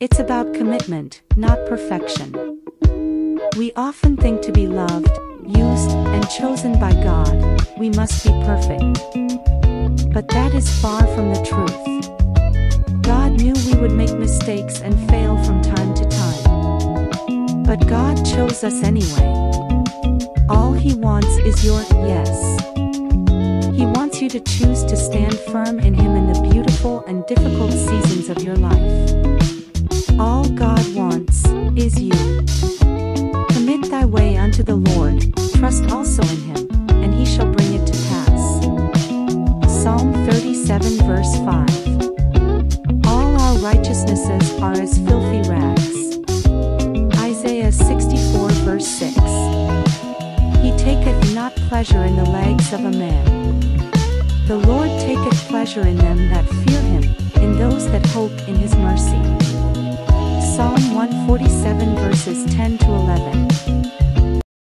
It's about commitment, not perfection. We often think to be loved, used, and chosen by God, we must be perfect. But that is far from the truth. God knew we would make mistakes and fail from time to time. But God chose us anyway. All He wants is your yes. He wants you to choose to stand firm in Him in the beautiful and difficult seasons of your life. God wants is you. Commit thy way unto the Lord, trust also in Him, and He shall bring it to pass. Psalm 37 verse 5. All our righteousnesses are as filthy rags. Isaiah 64 verse 6. He taketh not pleasure in the legs of a man. The Lord taketh pleasure in them that fear him, in those that hope in his mercy. Psalm 147 verses 10 to 11.